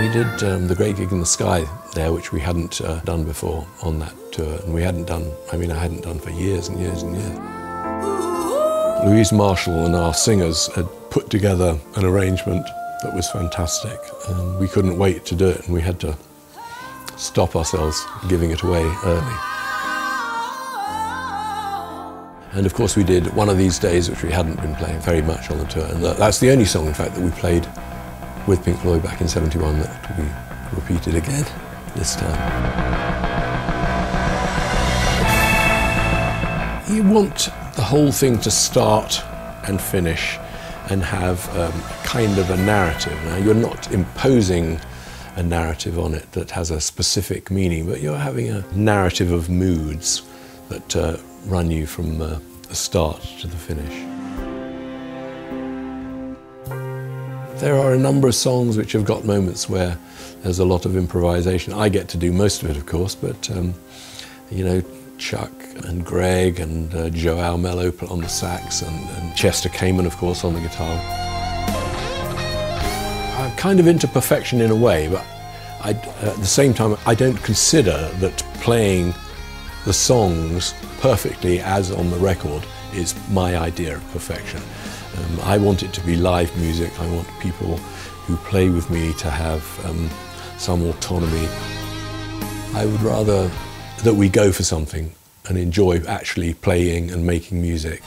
We did um, the Great Gig in the Sky there, which we hadn't uh, done before on that tour, and we hadn't done, I mean, I hadn't done for years and years and years. Louise Marshall and our singers had put together an arrangement that was fantastic, and we couldn't wait to do it, and we had to stop ourselves giving it away early. And of course we did One of These Days, which we hadn't been playing very much on the tour, and that's the only song, in fact, that we played with Pink Floyd back in 71 that we repeated again this time. You want the whole thing to start and finish and have um, kind of a narrative. Now, you're not imposing a narrative on it that has a specific meaning, but you're having a narrative of moods that uh, run you from uh, the start to the finish. There are a number of songs which have got moments where there's a lot of improvisation. I get to do most of it, of course, but um, you know, Chuck and Greg and uh, Joao Mello on the sax and, and Chester Kamen, of course, on the guitar. I'm kind of into perfection in a way, but I, at the same time, I don't consider that playing the songs perfectly as on the record is my idea of perfection. Um, I want it to be live music. I want people who play with me to have um, some autonomy. I would rather that we go for something and enjoy actually playing and making music.